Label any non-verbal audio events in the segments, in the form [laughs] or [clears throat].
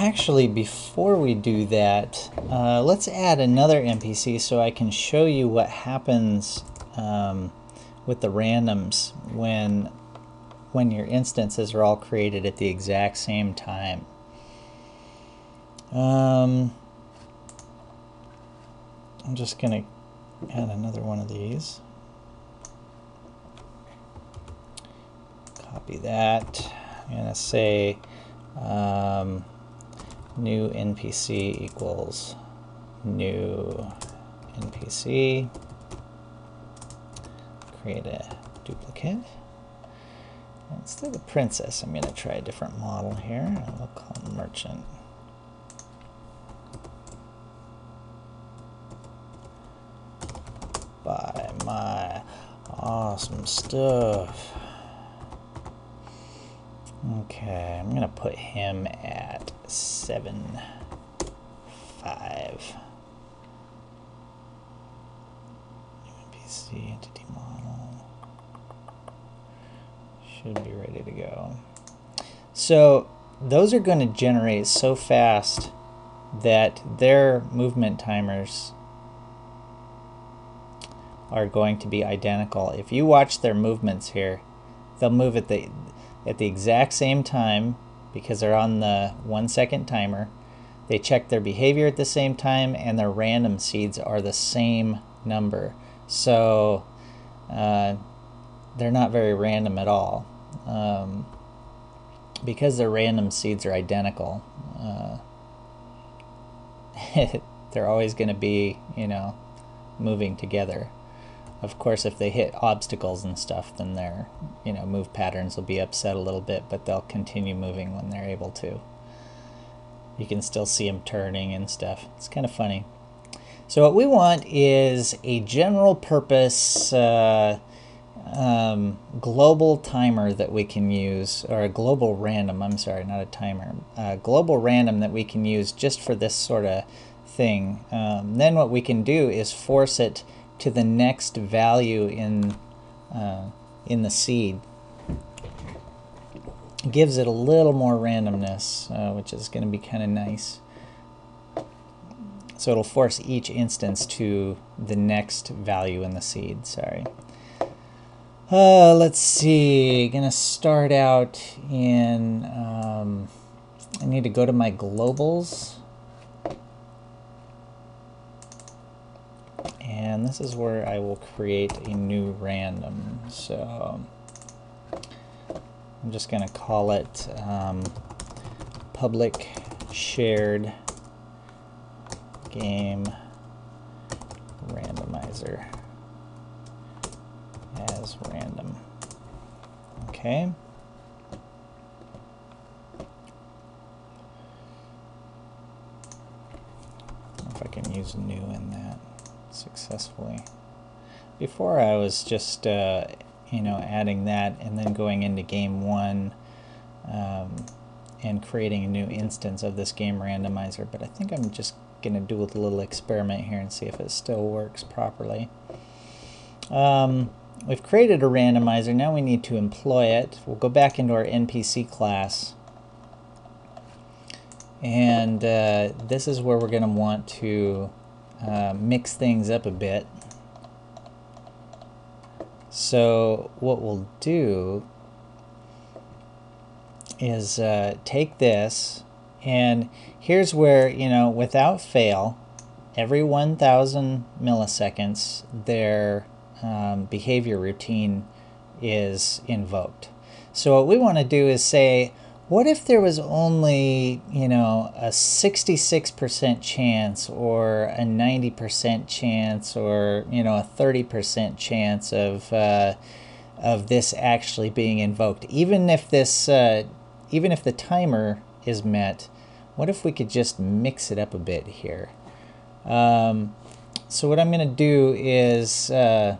actually, before we do that, uh, let's add another NPC so I can show you what happens um, with the randoms when when your instances are all created at the exact same time. Um, I'm just going to add another one of these. Copy that. I'm going to say um, new NPC equals new NPC. Create a duplicate. Instead of princess, I'm going to try a different model here. We'll call merchant. Buy my awesome stuff. Okay, I'm going to put him at 7, 5. NPC entity model. Should be ready to go. So those are going to generate so fast that their movement timers are going to be identical. If you watch their movements here, they'll move at the at the exact same time because they're on the one second timer. They check their behavior at the same time and their random seeds are the same number. So uh, they're not very random at all. Um, because their random seeds are identical, uh, [laughs] they're always going to be, you know, moving together. Of course, if they hit obstacles and stuff, then their, you know, move patterns will be upset a little bit, but they'll continue moving when they're able to. You can still see them turning and stuff. It's kind of funny. So what we want is a general purpose uh, um, global timer that we can use, or a global random, I'm sorry, not a timer, a global random that we can use just for this sort of thing. Um, then what we can do is force it to the next value in, uh, in the seed. It gives it a little more randomness, uh, which is going to be kind of nice. So it'll force each instance to the next value in the seed, sorry. Uh, let's see, gonna start out in, um, I need to go to my globals. And this is where I will create a new random. So I'm just going to call it um, public shared game randomizer as random. Okay. if I can use new in that successfully. Before I was just, uh, you know, adding that and then going into game one um, and creating a new instance of this game randomizer, but I think I'm just going to do a little experiment here and see if it still works properly. Um, we've created a randomizer, now we need to employ it. We'll go back into our NPC class and uh, this is where we're going to want to uh, mix things up a bit. So what we'll do is uh, take this and here's where, you know, without fail, every 1000 milliseconds their um, behavior routine is invoked. So what we want to do is say, what if there was only, you know, a 66% chance or a 90% chance or, you know, a 30% chance of, uh, of this actually being invoked? Even if this, uh, even if the timer is met, what if we could just mix it up a bit here? Um, so what I'm going to do is uh,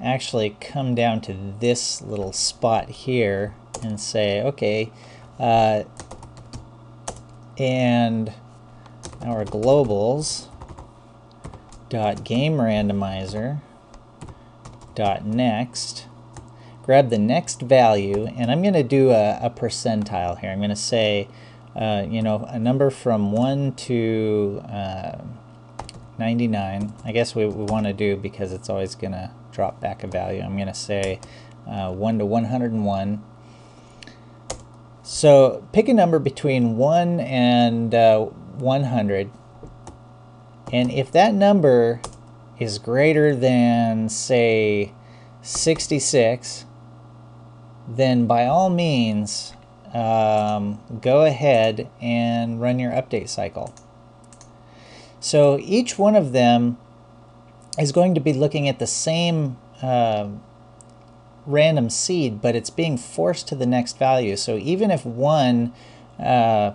actually come down to this little spot here and say, okay, uh, and our globals dot game randomizer dot next grab the next value and I'm going to do a, a, percentile here I'm going to say uh, you know, a number from 1 to uh, 99. I guess we, we want to do because it's always going to drop back a value. I'm going to say uh, 1 to 101. So pick a number between 1 and uh, 100. And if that number is greater than, say, 66, then by all means, um, go ahead and run your update cycle. So each one of them is going to be looking at the same uh, random seed, but it's being forced to the next value. So even if one, uh,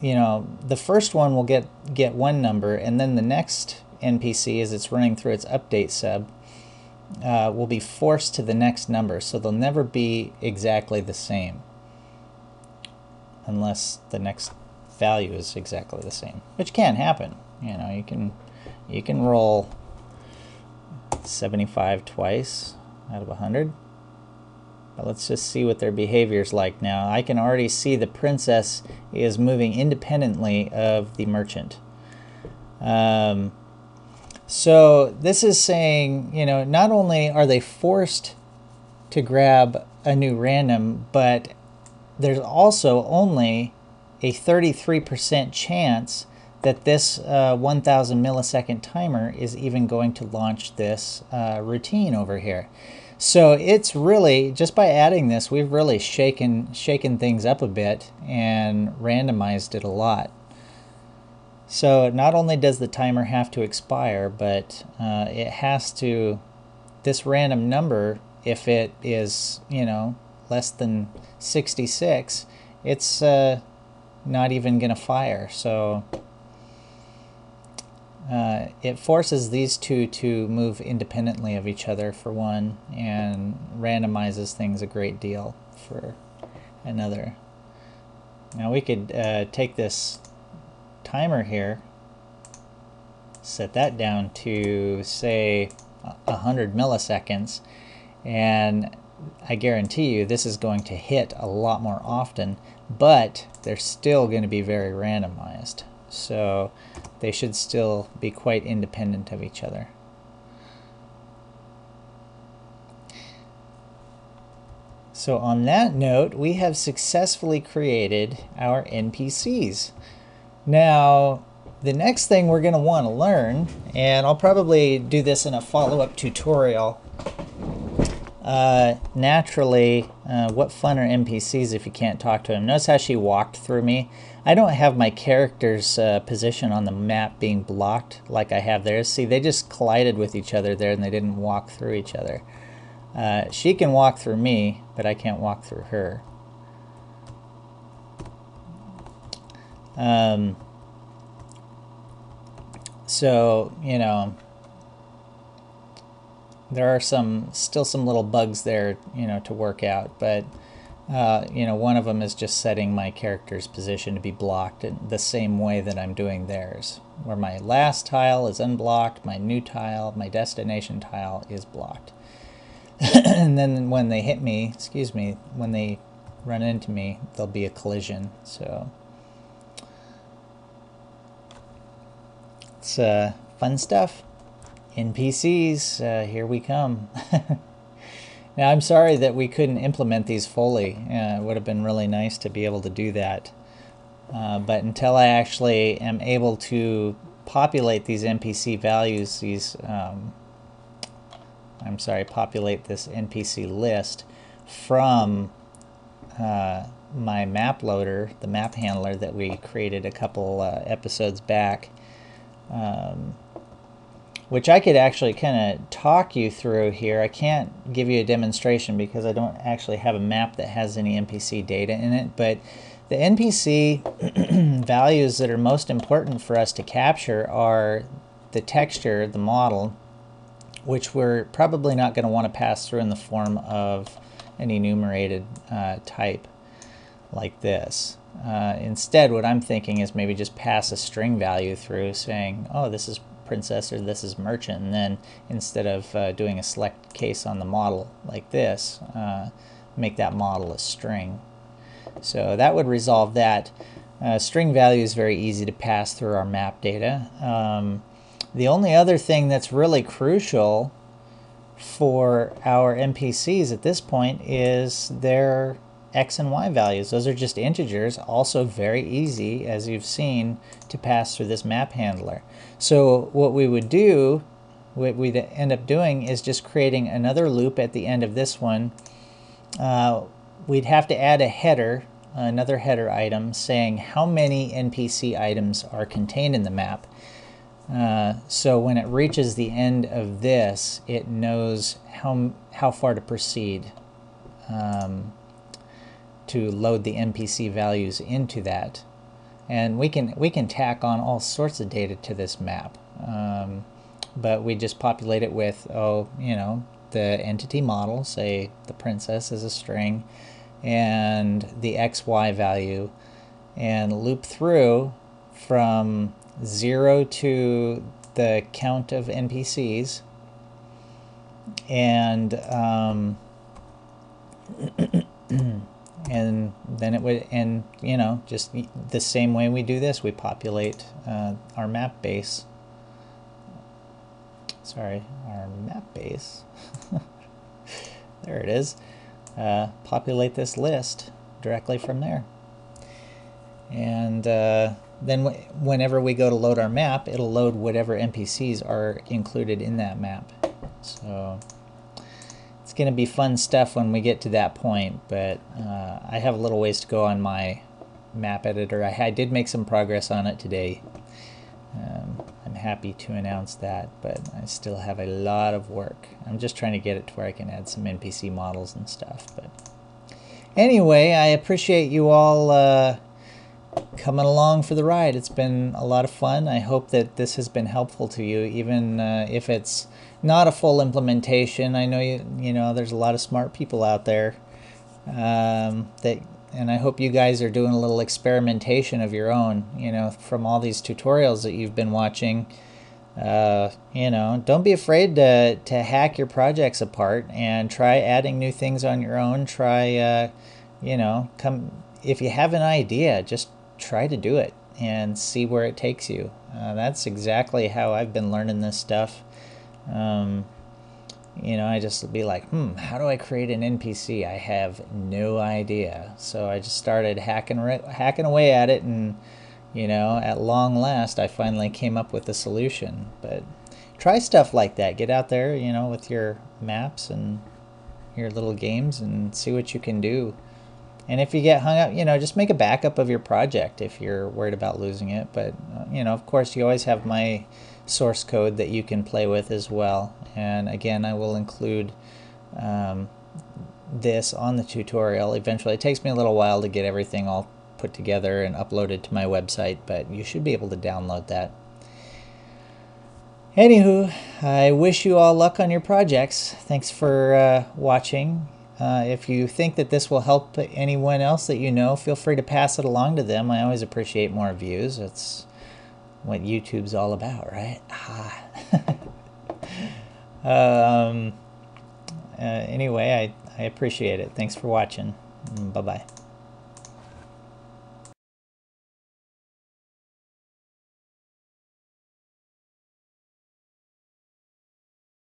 you know, the first one will get, get one number, and then the next NPC, as it's running through its update sub, uh, will be forced to the next number. So they'll never be exactly the same unless the next value is exactly the same, which can happen. You know, you can you can roll 75 twice out of 100. But let's just see what their behavior is like now. I can already see the princess is moving independently of the merchant. Um, so this is saying, you know, not only are they forced to grab a new random, but there's also only a 33% chance that this uh, 1000 millisecond timer is even going to launch this uh, routine over here. So it's really, just by adding this, we've really shaken, shaken things up a bit and randomized it a lot. So not only does the timer have to expire, but uh, it has to, this random number, if it is, you know, less than 66, it's uh, not even to fire. So uh, it forces these two to move independently of each other for one and randomizes things a great deal for another. Now we could uh, take this timer here, set that down to say 100 milliseconds and I guarantee you this is going to hit a lot more often, but they're still going to be very randomized. So they should still be quite independent of each other. So on that note, we have successfully created our NPCs. Now, the next thing we're going to want to learn, and I'll probably do this in a follow-up tutorial, uh, naturally, uh, what fun are NPCs if you can't talk to them? Notice how she walked through me. I don't have my character's uh, position on the map being blocked like I have theirs. See, they just collided with each other there and they didn't walk through each other. Uh, she can walk through me, but I can't walk through her. Um, so, you know, there are some still some little bugs there, you know, to work out, but uh, you know, one of them is just setting my character's position to be blocked in the same way that I'm doing theirs. Where my last tile is unblocked, my new tile, my destination tile is blocked. [coughs] and then when they hit me, excuse me, when they run into me, there'll be a collision. So it's uh, fun stuff. NPCs, uh, here we come. [laughs] now, I'm sorry that we couldn't implement these fully. Uh, it would have been really nice to be able to do that. Uh, but until I actually am able to populate these NPC values, these, um, I'm sorry, populate this NPC list from uh, my map loader, the map handler that we created a couple uh, episodes back, um, which I could actually kind of talk you through here. I can't give you a demonstration because I don't actually have a map that has any NPC data in it, but the NPC [clears throat] values that are most important for us to capture are the texture, the model, which we're probably not going to want to pass through in the form of an enumerated uh, type like this. Uh, instead, what I'm thinking is maybe just pass a string value through saying, oh, this is princess or this is merchant and then instead of uh, doing a select case on the model like this uh, make that model a string so that would resolve that Uh, string value is very easy to pass through our map data. Um, the only other thing that's really crucial for our NPCs at this point is their x and y values. Those are just integers, also very easy, as you've seen, to pass through this map handler. So what we would do, what we'd end up doing is just creating another loop at the end of this one. Uh, we'd have to add a header, another header item, saying how many NPC items are contained in the map. Uh, so when it reaches the end of this, it knows how, how far to proceed um, to load the NPC values into that. And we can, we can tack on all sorts of data to this map. Um, but we just populate it with, oh, you know, the entity model, say the princess is a string, and the XY value, and loop through from 0 to the count of NPCs and um, [clears throat] and then it would and you know just the same way we do this we populate uh, our map base. Sorry our map base. [laughs] There it is. Uh, populate this list directly from there. And uh, then whenever we go to load our map, it'll load whatever NPCs are included in that map. So going to be fun stuff when we get to that point, but uh, I have a little ways to go on my map editor. I, I did make some progress on it today. Um, I'm happy to announce that, but I still have a lot of work. I'm just trying to get it to where I can add some NPC models and stuff. But anyway, I appreciate you all uh, coming along for the ride. It's been a lot of fun. I hope that this has been helpful to you, even uh, if it's not a full implementation. I know you you know there's a lot of smart people out there um, that, and I hope you guys are doing a little experimentation of your own. You know, from all these tutorials that you've been watching. Uh, you know, don't be afraid to to hack your projects apart and try adding new things on your own. Try, uh, you know, come if you have an idea, just try to do it and see where it takes you. Uh, that's exactly how I've been learning this stuff. Um, you know, I just be like, hmm, how do I create an NPC? I have no idea. So I just started hacking hacking away at it, and you know, at long last, I finally came up with a solution. But try stuff like that. Get out there, you know, with your maps and your little games, and see what you can do. And if you get hung up, you know, just make a backup of your project if you're worried about losing it. But, uh, you know, of course, you always have my source code that you can play with as well. And again, I will include um, this on the tutorial. Eventually, it takes me a little while to get everything all put together and uploaded to my website, but you should be able to download that. Anywho, I wish you all luck on your projects. Thanks for uh, watching uh, if you think that this will help anyone else that you know, feel free to pass it along to them. I always appreciate more views. It's what YouTube's all about, right? Ah. [laughs] um, uh, anyway, I, I appreciate it. Thanks for watching. Bye-bye.